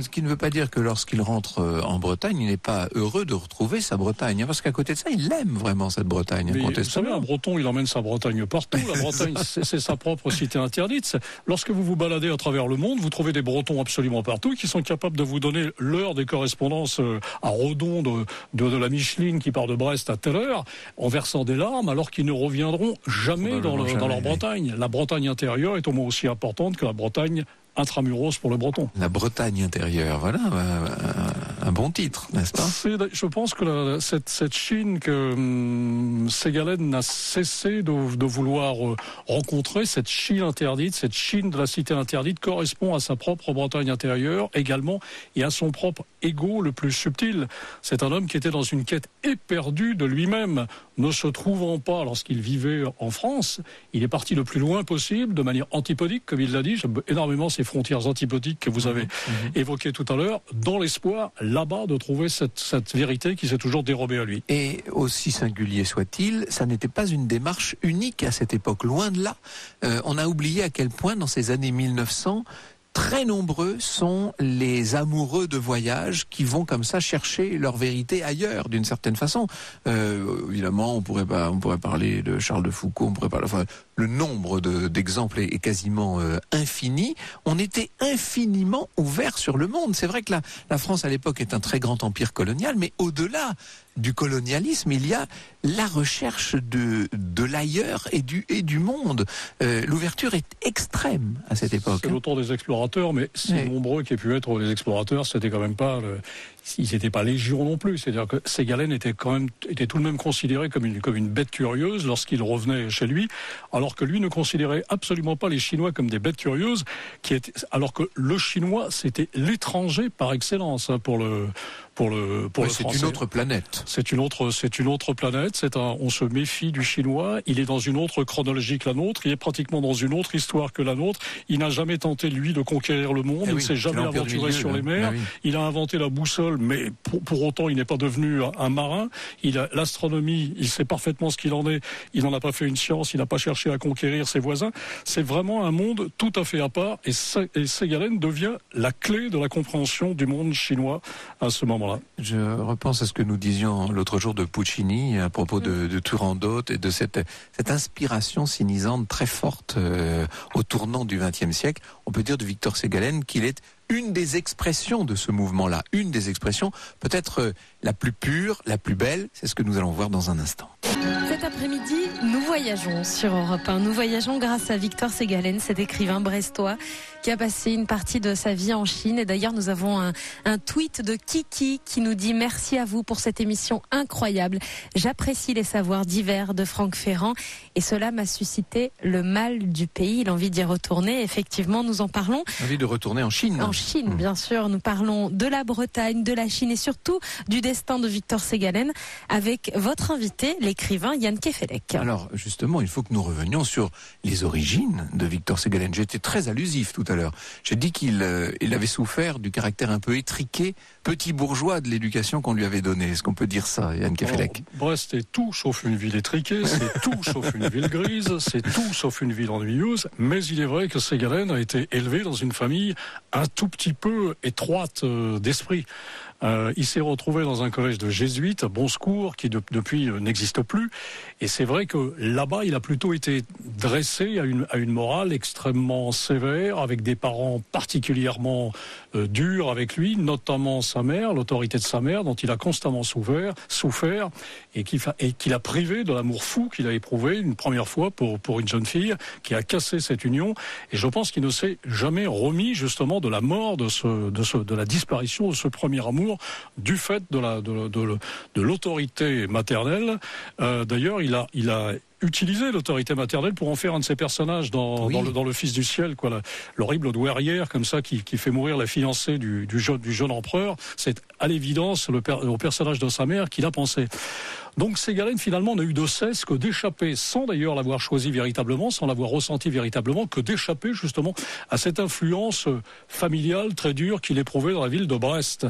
Ce qui ne veut pas dire que lorsqu'il rentre euh, en Bretagne, il n'est pas heureux de retrouver sa Bretagne. Hein, parce qu'à côté de ça, il aime vraiment cette Bretagne. vous savez, un Breton, il emmène sa Bretagne partout. La Bretagne, c'est sa propre cité interdite. Lorsque vous vous baladez à travers le monde, vous trouvez des Bretons absolument partout qui sont capables de vous donner l'heure des correspondances euh, à Rodon de, de, la Micheline qui part de Brest à telle heure, en versant des larmes, alors qu'ils ne reviendront jamais dans, dans leur Bretagne. La Bretagne intérieure est au moins aussi importante que la Bretagne intramuros pour le breton. La Bretagne intérieure, voilà un, bon titre, n'est-ce pas? Je pense que cette, cette, Chine que hum, Ségalen n'a cessé de, de, vouloir euh, rencontrer, cette Chine interdite, cette Chine de la cité interdite, correspond à sa propre Bretagne intérieure également et à son propre ego le plus subtil. C'est un homme qui était dans une quête éperdue de lui-même, ne se trouvant pas lorsqu'il vivait en France. Il est parti le plus loin possible, de manière antipodique, comme il l'a dit. J'aime énormément ces frontières antipodiques que vous avez. Mhm. évoquées tout à l'heure, dans l'espoir, là-bas, de trouver cette, vérité qui s'est toujours dérobée à lui. Et aussi singulier soit-il, ça n'était pas une démarche unique à cette époque. Loin de là, euh, on a oublié à quel point, dans ces années 1900, très nombreux sont les amoureux de voyage qui vont comme ça chercher leur vérité ailleurs, d'une certaine façon. Euh, évidemment, on pourrait pas, on pourrait parler de Charles de Foucault, on pourrait parler, le nombre d'exemples est, quasiment euh, infini. On était infiniment ouvert sur le monde. C'est vrai que la, la France à l'époque est un très grand empire colonial, mais au-delà du colonialisme, il y a la recherche de, de l'ailleurs et du, et du monde. Euh, l'ouverture est extrême à cette époque. C'est le des explorateurs, mais si nombreux qui aient pu être les explorateurs, c'était quand même pas le, ils n'étaient pas légion non plus. C'est-à-dire que Ségalen était quand même était tout de même considéré comme une comme une bête curieuse lorsqu'il revenait chez lui, alors que lui ne considérait absolument pas les Chinois comme des bêtes curieuses, qui étaient, alors que le Chinois c'était l'étranger par excellence hein, pour le pour le pour C'est une autre planète. C'est une autre c'est une autre planète. C'est un on se méfie du chinois. Il est dans une autre chronologie que la nôtre. Il est pratiquement dans une autre histoire que la nôtre. Il n'a jamais tenté lui de conquérir le monde. Eh il ne s'est jamais aventuré sur les mers. Ah il a inventé la boussole, mais pour, autant il n'est pas devenu un, marin. Il a l'astronomie. Il sait parfaitement ce qu'il en est. Il n'en a pas fait une science. Il n'a pas cherché à conquérir ses voisins. C'est vraiment un monde tout à fait à part. Et, et Ségalen devient la clé de la compréhension du monde chinois à ce moment. Je repense à ce que nous disions l'autre jour de Puccini à propos de, de Turandot et de cette, inspiration sinisante très forte euh, au tournant du XXe siècle. On peut dire de Victor Ségalen qu'il est une des expressions de ce mouvement-là, une des expressions peut-être euh, la plus pure, la plus belle. C'est ce que nous allons voir dans un instant. Cet après-midi, nous voyageons sur Europe 1. Nous voyageons grâce à Victor Ségalen, cet écrivain brestois qui a passé une partie de sa vie en Chine. Et d'ailleurs, nous avons un, un, tweet de Kiki qui nous dit merci à vous pour cette émission incroyable. J'apprécie les savoirs divers de Franck Ferrand et cela m'a suscité le mal du pays, l'envie d'y retourner. Effectivement, nous en parlons. Envie de retourner en Chine. En Chine, mmh. bien sûr. Nous parlons de la Bretagne, de la Chine et surtout du destin de Victor Ségalen avec votre invité, l'écrivain Yann Kefelec. Alors, justement, il faut que nous revenions sur les origines de Victor Ségalen. J'étais très allusif tout à l'heure. J'ai dit qu'il euh, il avait souffert du caractère un peu étriqué, petit bourgeois de l'éducation qu'on lui avait donnée. Est-ce qu'on peut dire ça, Yann Kefelec? Brest est tout sauf une ville étriquée, c'est tout sauf une ville grise, c'est tout sauf une ville ennuyeuse. Mais il est vrai que Ségalen a été élevé dans une famille un tout petit peu étroite euh, d'esprit. Euh, il s'est retrouvé dans un collège de jésuites, Bon Secours, qui depuis euh, n'existe plus. Et c'est vrai que là-bas, il a plutôt été dressé à une, à morale extrêmement sévère, avec des parents particulièrement euh, durs avec lui, notamment sa mère, l'autorité de sa mère, dont il a constamment souffert, souffert et qui et qu'il a privé de l'amour fou qu'il a éprouvé une première fois pour, une jeune fille, qui a cassé cette union. Et je pense qu'il ne s'est jamais remis justement de la mort, de la disparition de ce premier amour du fait de la de, de, l'autorité maternelle. Euh, d'ailleurs, il a il a utilisé l'autorité maternelle pour en faire un de ses personnages dans, dans, le, dans le, Fils du ciel, quoi, l'horrible douairière comme ça qui, qui, fait mourir la fiancée du, du, jeune, du jeune empereur. C'est à l'évidence le, le personnage de sa mère qu'il a pensé. Donc Ségalen finalement n'a eu de cesse que d'échapper, sans d'ailleurs l'avoir choisi véritablement, sans l'avoir ressenti véritablement, que d'échapper justement à cette influence familiale très dure qu'il éprouvait dans la ville de Brest.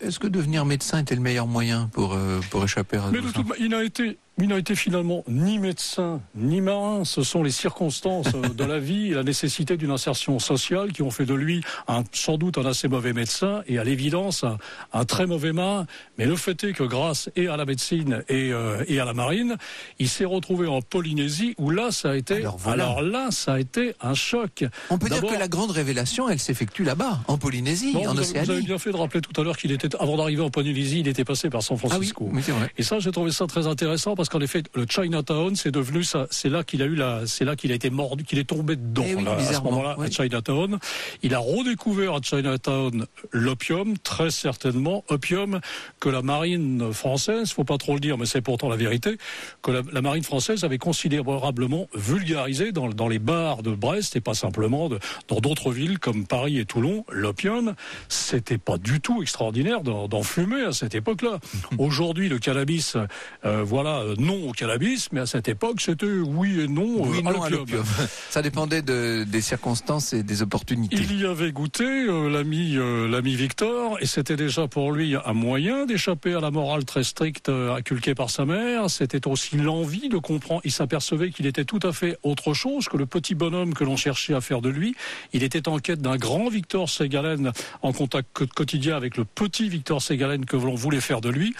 Est-ce que, devenir médecin était le meilleur moyen pour, euh, pour échapper à Mais tout ça Il n'a été il n'a été finalement ni médecin ni marin. Ce sont les circonstances euh, de la vie et la nécessité d'une insertion sociale qui ont fait de lui un, sans doute un assez mauvais médecin et à l'évidence un, un, très mauvais marin. Mais le fait est que grâce et à la médecine et, euh, et à la marine, il s'est retrouvé en Polynésie où là ça a été alors, alors là ça a été un choc. On peut dire que la grande révélation elle s'effectue là-bas en Polynésie, en Océanie. Vous avez bien fait de rappeler tout à l'heure qu'il était avant d'arriver en Polynésie, il était passé par San Francisco. Ah oui, et ça j'ai trouvé ça très intéressant parce qu'en effet, le Chinatown, c'est devenu ça. C'est là qu'il a eu la, c'est là qu'il a été mordu, qu'il est tombé dedans. Eh à ce moment-là, à Chinatown, il a redécouvert à Chinatown l'opium, très certainement opium que la marine française, faut pas trop le dire, mais c'est pourtant la vérité, que la, marine française avait considérablement vulgarisé dans, dans, les bars de Brest et pas simplement de, dans d'autres villes comme Paris et Toulon. L'opium, c'était pas du tout extraordinaire d'en fumer à cette époque-là. Aujourd'hui, le cannabis, euh, voilà, non cannabis, mais à cette époque, c'était oui et non, oui, euh, à l'opium. Ça dépendait de, des circonstances et des opportunités. Il y avait goûté, euh, l'ami euh, l'ami Victor, et c'était déjà pour lui un moyen d'échapper à la morale très stricte inculquée par sa mère. C'était aussi l'envie de comprendre. Il s'apercevait qu'il était tout à fait autre chose que le petit bonhomme que l'on cherchait à faire de lui. Il était en quête d'un grand Victor Ségalen en contact quotidien avec le petit Victor Ségalen que l'on voulait faire de lui.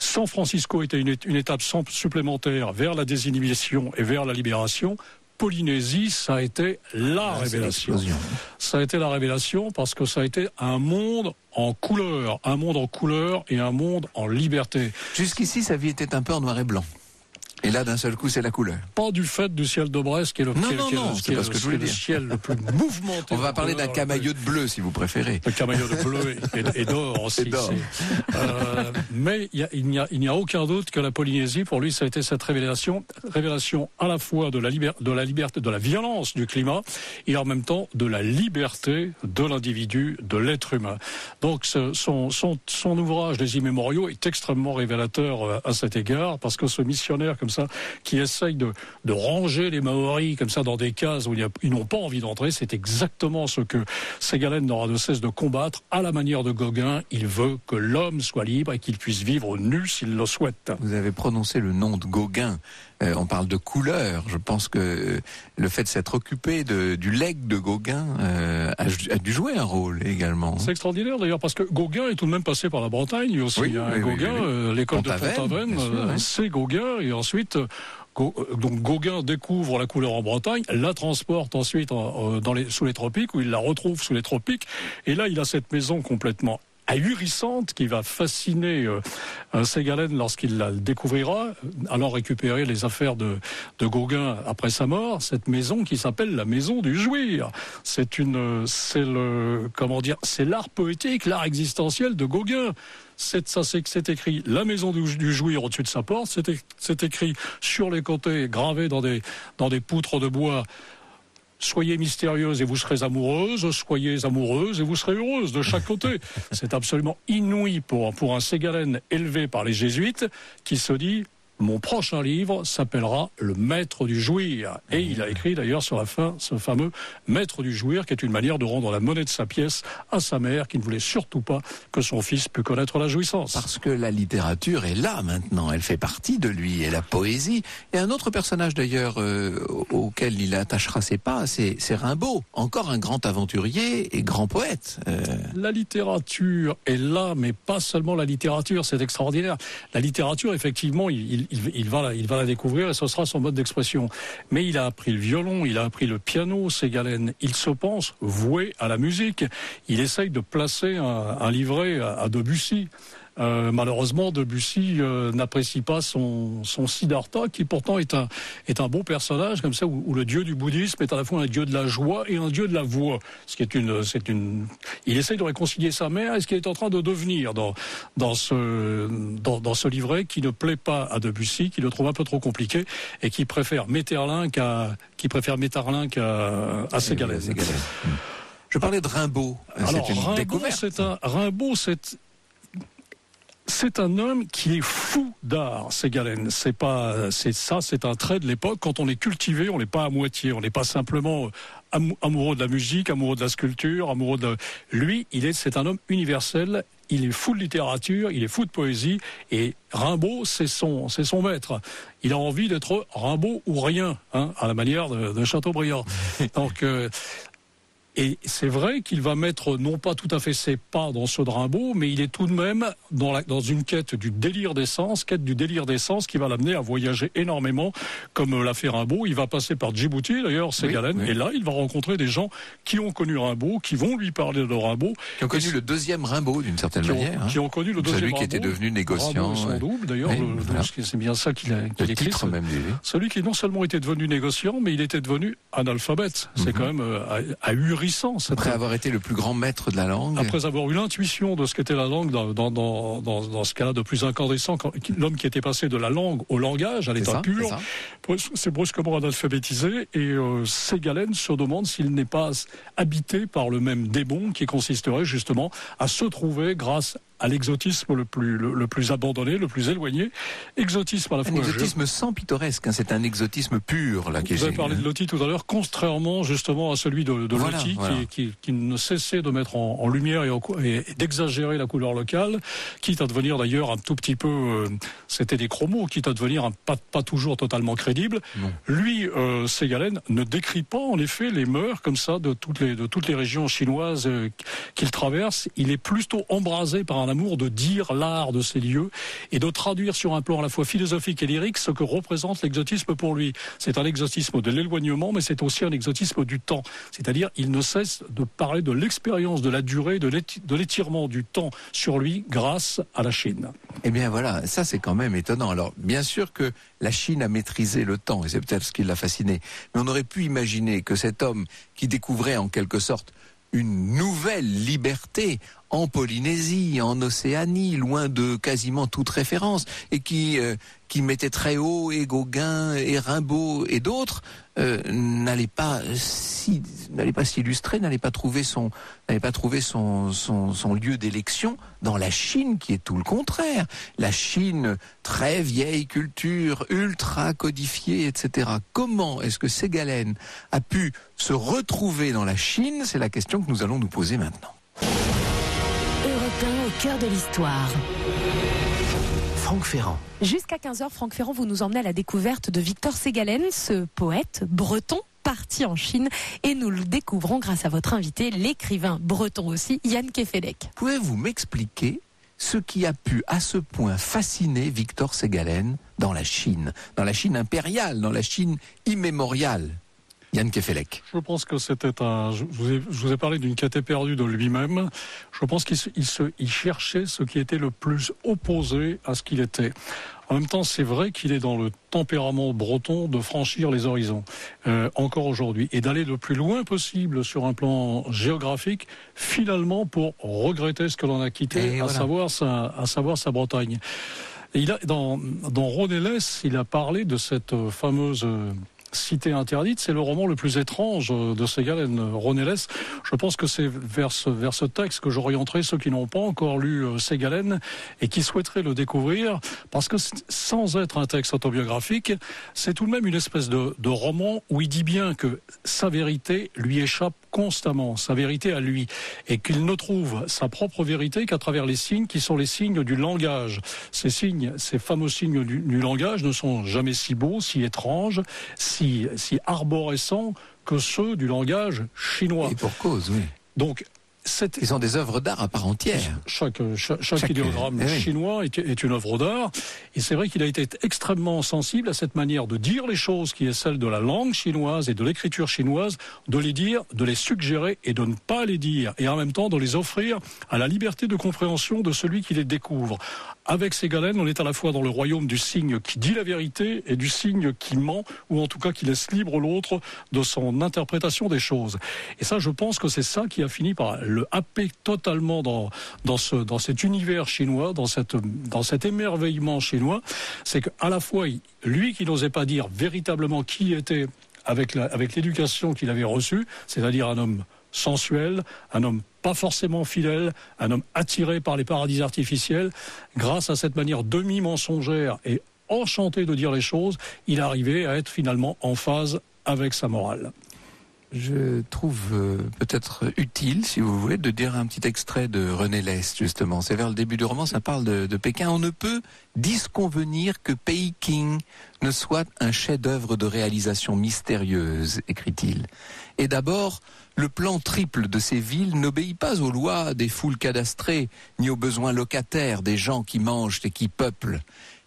San Francisco était une, étape supplémentaire vers la désinhibition et vers la libération Polynésie, ça a été la Ah, révélation. Ça a été la révélation parce que ça a été un monde en couleur, un monde en couleur et un monde en liberté. Jusqu'ici, sa vie était un peu en noir et blanc. Et là, d'un seul coup, c'est la couleur. Pas du fait du ciel de Brest qui est le, Non, qui non, qui est non, le- c'est qui est pas le- ce que je qui est voulais le dire. ciel le plus mouvementé. On va parler d'un camailleux de bleu, si vous préférez. Le camaillot de bleu et, et d'or aussi. Euh, mais il a- n'y a, aucun doute que la Polynésie, pour lui, ça a été cette révélation, révélation à la fois de la, liber- de la liberté, de la violence du climat et en même temps de la liberté de l'individu, de l'être humain. Donc ce- son, son, son ouvrage des immémoriaux est extrêmement révélateur euh, à cet égard parce que ce missionnaire comme qui essaye de, ranger les Maoris comme ça dans des cases où ils n'ont pas envie d'entrer, c'est exactement ce que Ségalen n'aura de cesse de combattre à la manière de Gauguin. Il veut que l'homme soit libre et qu'il puisse vivre nu s'il le souhaite. Vous avez prononcé le nom de Gauguin. Euh, on parle de couleur. Je pense que euh, le fait de s'être occupé de, du legs de Gauguin euh, a, dû jouer un rôle également. C'est extraordinaire d'ailleurs parce que Gauguin est tout de même passé par la Bretagne lui aussi. Oui, hein. oui, oui, Gauguin, oui, euh, l'école de Pont-Aven, c'est Gauguin et ensuite. Donc Gauguin découvre la couleur en Bretagne, la transporte ensuite en- dans les, sous les tropiques, où il la retrouve sous les tropiques, et là il a cette maison complètement ahurissante qui va fasciner euh, Ségalen lorsqu'il la découvrira, allant récupérer les affaires de, de Gauguin après sa mort, cette maison qui s'appelle la maison du jouir. C'est une, c'est le, comment dire, c'est l'art poétique, l'art existentiel de Gauguin. C'est ça, c'est c'est écrit la maison du, jouir au-dessus de sa porte. C'est écrit sur les côtés, gravé dans des dans des poutres de bois. Soyez mystérieuse et vous serez amoureuse, soyez amoureuse et vous serez heureuse de chaque côté. C'est absolument inouï pour, pour un Ségalen élevé par les jésuites qui se dit mon prochain livre s'appellera Le Maître du Jouir. Et il a écrit d'ailleurs sur la fin ce fameux Maître du Jouir, qui est une manière de rendre la monnaie de sa pièce à sa mère, qui ne voulait surtout pas que son fils pût connaître la jouissance. Parce que la littérature est là maintenant, elle fait partie de lui, et la poésie. Et un autre personnage d'ailleurs euh, auquel il attachera ses pas, c'est Rimbaud, encore un grand aventurier et grand poète. Euh, La littérature est là, mais pas seulement la littérature, c'est extraordinaire. La littérature, effectivement, il, il- va la, il va la découvrir et ce sera son mode d'expression. Mais il a appris le violon, il a appris le piano, Ségalen. Il se pense voué à la musique. Il essaye de placer un, un livret à, à Debussy. Euh, malheureusement, Debussy euh, n'apprécie pas son, son Siddhartha, qui pourtant est un, est un beau personnage, comme ça, où, où le dieu du bouddhisme est à la fois un dieu de la joie et un dieu de la voix. Ce qui est une, c'est une, il essaye de réconcilier sa mère et ce qu'il est en train de devenir dans, dans ce, dans, dans ce livret qui ne plaît pas à Debussy, qui le trouve un peu trop compliqué et qui préfère Metterlin qu'à, qui préfère Metterlin qu'à, à. Ségalen. Je parlais de Rimbaud. Alors, une Rimbaud, c'est un, Rimbaud, c'est, c'est un homme qui est fou d'art, Ségalen. C'est pas, c'est ça, c'est un trait de l'époque. Quand on est cultivé, on n'est pas à moitié. On n'est pas simplement euh, amou- amoureux de la musique, amoureux de la sculpture, amoureux de. Lui, il est, c'est un homme universel. Il est fou de littérature, il est fou de poésie, et Rimbaud, c'est son, c'est son maître. Il a envie d'être Rimbaud ou rien, hein, à la manière de, de Chateaubriand. Donc, euh, et c'est vrai qu'il va mettre non pas tout à fait ses pas dans ceux de Rimbaud, mais il est tout de même dans, la- dans une quête du délire d'essence, quête du délire d'essence qui va l'amener à voyager énormément, comme l'a fait Rimbaud. Il va passer par Djibouti, d'ailleurs, Ségalen, oui. et là, il va rencontrer des gens qui ont connu Rimbaud, qui vont lui parler de Rimbaud, Qui ont connu le deuxième Rimbaud d'une certaine qui ont, manière. hein. qui ont connu le deuxième Celui qui était Rimbaud. devenu négociant. Rimbaud son ouais. double, d'ailleurs, voilà. c'est bien ça qu'il a, Le écrit. titre ce- même celui qui non seulement était devenu négociant, mais il était devenu analphabète. C'est Mhm. quand même euh, ahurissant. Après avoir été le plus grand maître de la langue. après avoir eu l'intuition de ce qu'était la langue dans, dans, dans, dans, ce cas-là de plus incandescent, l'homme qui était passé de la langue au langage, à l'état pur, c'est brusquement analphabétisé et euh, Ségalen se demande s'il n'est pas habité par le même démon qui consisterait justement à se trouver grâce à l'exotisme le plus, le, le plus abandonné, le plus éloigné, exotisme à la Un fois exotisme sans pittoresque, hein, c'est un exotisme pur là. vous avez parlé de Loti tout à l'heure, contrairement justement à celui de, de Voilà, Loti, voilà. Qui, qui, qui ne cessait de mettre en, en lumière et, d'exagérer la couleur locale, quitte à devenir d'ailleurs un tout petit peu, euh, c'était des chromos, quitte à devenir un, pas, pas toujours totalement crédible. crédible. Lui, euh, Ségalen, ne décrit pas en effet les mœurs comme ça de toutes les, de toutes les régions chinoises euh, qu'il traverse. Il est plutôt embrasé par un amour de dire l'art de ces lieux et de traduire sur un plan à la fois philosophique et lyrique ce que représente l'exotisme pour lui. C'est un exotisme de l'éloignement, mais c'est aussi un exotisme du temps. C'est-à-dire, il ne cesse de parler de l'expérience, de la durée, de l'étirement du temps sur lui grâce à la Chine. Eh bien voilà, ça c'est quand même étonnant. Alors bien sûr que la Chine a maîtrisé le temps, et c'est peut-être ce qui l'a fasciné, mais on aurait pu imaginer que cet homme qui découvrait en quelque sorte une nouvelle liberté en Polynésie, en Océanie, loin de quasiment toute référence, et qui, euh, qui mettait très haut et Gauguin et Rimbaud et d'autres, euh, n'allait pas pas s'illustrer, n'allait pas trouver son, pas trouver son, son, son lieu d'élection dans la Chine, qui est tout le contraire. La Chine, très vieille culture, ultra codifiée, etc. Comment est-ce que Ségalen a pu se retrouver dans la Chine? C'est la question que nous allons nous poser maintenant au cœur de l'histoire. Franck Ferrand. Jusqu'à 15h, Franck Ferrand, vous nous emmenez à la découverte de Victor Ségalen, ce poète breton parti en Chine et nous le découvrons grâce à votre invité, l'écrivain breton aussi, Yann Kefelec. Pouvez-vous m'expliquer ce qui a pu à ce point fasciner Victor Ségalen dans la Chine, dans la Chine impériale, dans la Chine immémoriale? Yann Kefelec. Je pense que c'était un. Je vous ai, parlé d'une caté perdue de lui-même. Je pense qu'il il cherchait ce qui était le plus opposé à ce qu'il était. En même temps, c'est vrai qu'il est dans le tempérament breton de franchir les horizons, euh, encore aujourd'hui, et d'aller le plus loin possible sur un plan géographique, finalement pour regretter ce que l'on a quitté, à, savoir sa, à savoir sa Bretagne. Et il a, dans, dans il a parlé de cette fameuse Cité interdite, c'est le roman le plus étrange de Ségalen, Ronelles. Je pense que c'est vers ce, texte que j'orienterai ceux qui n'ont pas encore lu euh, Ségalen et qui souhaiteraient le découvrir, parce que sans être un texte autobiographique, c'est tout de même une espèce de roman où il dit bien que sa vérité lui échappe constamment, sa vérité à lui, et qu'il ne trouve sa propre vérité qu'à travers les signes qui sont les signes du langage. Ces signes, ces fameux signes du, du langage ne sont jamais si beaux, si étranges, si, arborescents que ceux du langage chinois. Et pour cause, oui. Donc, Ils sont des œuvres d'art à part entière. Chaque, chaque, idéogramme eh chinois est, est, une œuvre d'art. Et c'est vrai qu'il a été extrêmement sensible à cette manière de dire les choses qui est celle de la langue chinoise et de l'écriture chinoise, de les dire, de les suggérer et de ne pas les dire. Et en même temps de les offrir à la liberté de compréhension de celui qui les découvre. Avec ces galènes, on est à la fois dans le royaume du signe qui dit la vérité et du signe qui ment, ou en tout cas qui laisse libre l'autre de son interprétation des choses. Et ça, je pense que c'est ça qui a fini par le happer totalement dans, dans, ce, dans cet univers chinois, dans, cette, dans cet émerveillement chinois. C'est qu'à la fois, lui qui n'osait pas dire véritablement qui était avec l'éducation qu'il avait reçue, c'est-à-dire un homme sensuel, un homme pas forcément fidèle, un homme attiré par les paradis artificiels, grâce à cette manière demi-mensongère et enchantée de dire les choses, il arrivait à être finalement en phase avec sa morale. Je trouve euh, peut-être utile, si vous voulez, de dire un petit extrait de René Lest, justement. C'est vers le début du roman, ça parle de, Pékin. On ne peut disconvenir que Peking ne soit un chef-d'œuvre de réalisation mystérieuse, écrit-il. Et d'abord, le plan triple de ces villes n'obéit pas aux lois des foules cadastrées, ni aux besoins locataires des gens qui mangent et qui peuplent.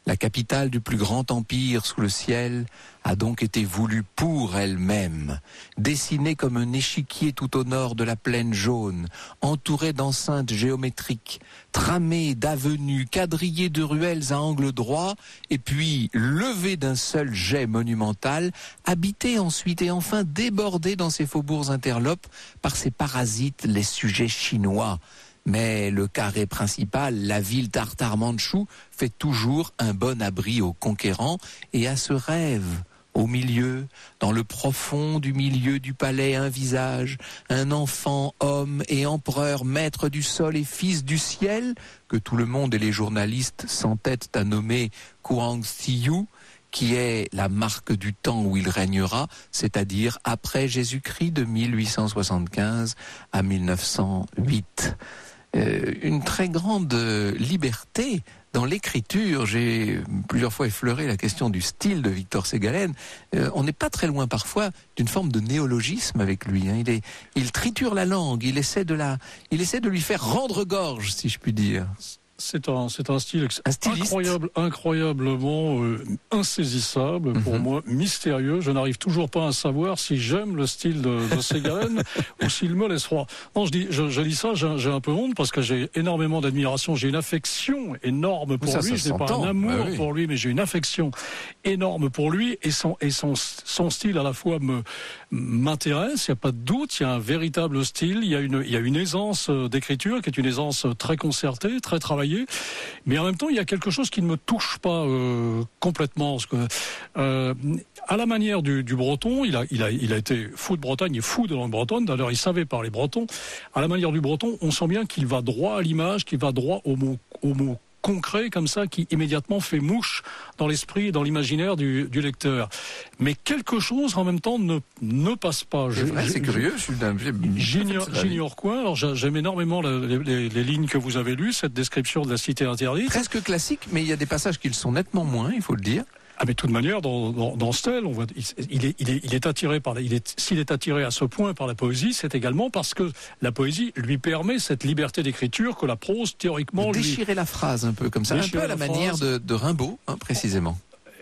La capitale du plus grand empire sous le ciel a donc été voulue pour elle-même, dessinée comme un échiquier tout au nord de la plaine jaune, entourée d'enceintes géométriques, tramée d'avenues, quadrillée de ruelles à angle droit, et puis levée d'un seul jet monumental, habitée ensuite et enfin débordée dans ses faubourgs interlopes par ces parasites les sujets chinois, mais le carré principal, la ville tartare mandchou, fait toujours un bon abri aux conquérants et à ce rêve. Au milieu, dans le profond du milieu du palais, un visage, un enfant, homme et empereur, maître du sol et fils du ciel, que tout le monde et les journalistes s'entêtent à nommer Kuang Siyu, qui est la marque du temps où il régnera, c'est-à-dire après Jésus-Christ de 1875 à 1908. Euh, une très grande liberté dans l'écriture, j'ai plusieurs fois effleuré la question du style de Victor Ségalen. Euh, on n'est pas très loin parfois d'une forme de néologisme avec lui. Hein. Il, est, il triture la langue, il essaie de la, il essaie de lui faire rendre gorge, si je puis dire. C'est un, c'est un style incroyable, incroyablement euh, insaisissable pour mhm. moi, mystérieux. Je n'arrive toujours pas à savoir si j'aime le style de, de ou s'il me laisse froid. Non, je dis, je, dis ça, j'ai, un peu honte parce que j'ai énormément d'admiration, j'ai une affection énorme pour lui. Je n'ai pas un amour bah pour lui, mais j'ai une affection énorme pour lui et son et son son style à la fois me m'intéresse. Il n'y a pas de doute, il y a un véritable style, il y a une il y a une aisance euh, d'écriture qui est une aisance très concertée, très travaillée mais en même temps, il y a quelque chose qui ne me touche pas euh, complètement. Euh, à la manière du, breton, il a, été fou de Bretagne et fou de langue bretonne. D'ailleurs, il savait parler breton. À la manière du breton, on sent bien qu'il va droit à l'image, qu'il va droit au mot concret comme ça qui immédiatement fait mouche dans l'esprit et dans l'imaginaire du, du, lecteur. Mais quelque chose en même temps ne, ne passe pas. C'est curieux. J'ignore quoi. Alors j'aime énormément les, les, les, lignes que vous avez lues, cette description de la cité interdite. Presque classique, mais il y a des passages qui le sont nettement moins, il faut le dire. Ah mais de toute manière, dans, dans, dans Stel, on voit, il, est, il, est, il est attiré par, il est, s'il est attiré à ce point par la poésie, c'est également parce que la poésie lui permet cette liberté d'écriture que la prose théoriquement de déchirer la phrase un peu comme ça, un peu à la, manière de, de, Rimbaud, hein, précisément.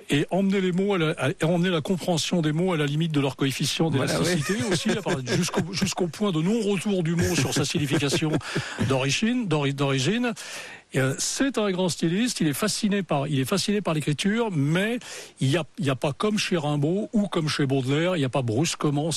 Et emmener les mots, à la, emmener la compréhension des mots à la limite de leur coefficient d'élasticité aussi, jusqu'au jusqu'au point de non-retour du mot sur sa signification d'origine, d'origine. Euh, c'est un grand styliste. Il est fasciné par, il est fasciné par l'écriture, mais il n'y a, y a pas comme chez Rimbaud ou comme chez Baudelaire, il n'y a pas brusquement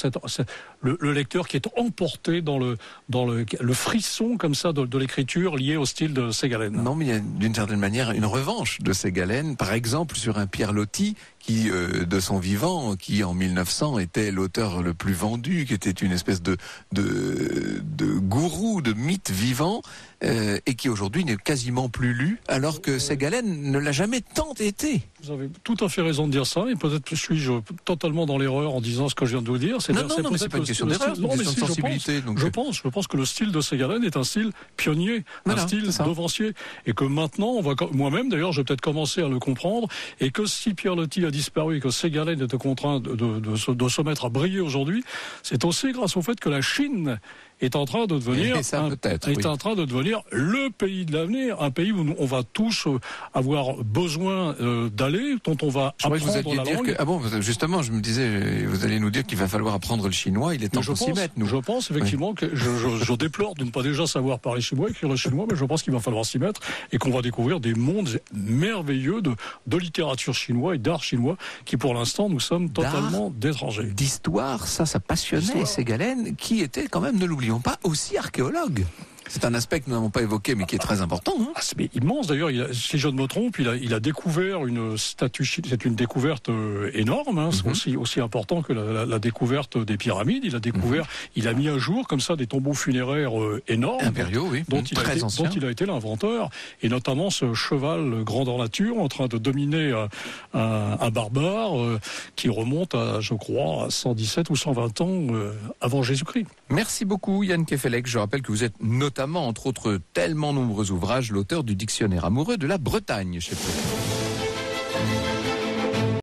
le, le, lecteur qui est emporté dans le, dans le, frisson comme ça de, l'écriture lié au style de Ségalène. Non, mais il y a d'une certaine manière une revanche de Ségalène, par exemple sur un Pierre Loti qui, euh, de son vivant, qui en 1900 était l'auteur le plus vendu, qui était une espèce de, de, de gourou, de mythe vivant, euh, et qui aujourd'hui n'est quasiment plus lu, alors que Ségalen ne l'a jamais tant été. Vous avez tout à fait raison de dire ça, et peut-être suis-je totalement dans l'erreur en disant ce que je viens de vous dire. Non, non, non, mais c'est pas une question d'erreur, c'est une question de sensibilité. Je pense, je pense, je pense que le style de Ségalen est un style pionnier, un style devancier, et que maintenant, on va, moi-même d'ailleurs, je vais peut-être commencer à le comprendre, et que si Pierre Loti a disparu et que Ségalen était contraint de, de, de, se, de se mettre à briller aujourd'hui, c'est aussi grâce au fait que la Chine est en train de devenir un, est en train de devenir le pays de l'avenir, un pays où on va tous euh, avoir besoin euh, d'aller, dont on va je apprendre la langue. Que, ah bon, justement, je me disais, vous allez nous dire qu'il va falloir apprendre le chinois. Il est temps de s'y mettre. Nous. Je pense effectivement que je, je, je, déplore de ne pas déjà savoir parler chinois, écrire le chinois, mais je pense qu'il va falloir s'y mettre et qu'on va découvrir des mondes merveilleux de, de littérature chinoise et d'art chinois qui, pour l'instant, nous sommes totalement d'étrangers. D'histoire, ça, ça passionnait Ségalen, qui était quand même, ne l'oublions pas aussi archéologue. C'est un aspect que nous n'avons pas évoqué, mais qui est très important. Hein. Ah, c'est immense d'ailleurs. Si je ne me trompe, il a, il a découvert une statue. C'est une découverte euh, énorme, hein, mhm. aussi, aussi important que la, la, découverte des pyramides. Il a découvert, mhm. il a mis à jour comme ça des tombeaux funéraires euh, énormes, impériaux, oui, dont, il très a été, dont il a été l'inventeur, et notamment ce cheval grandeur nature en train de dominer euh, un, un, barbare qui remonte à, je crois, à 117 ou 120 ans avant Jésus-Christ. Merci beaucoup Yann Kefelec. Je rappelle que vous êtes notamment notamment, entre autres tellement nombreux ouvrages, l'auteur du dictionnaire amoureux de la Bretagne chez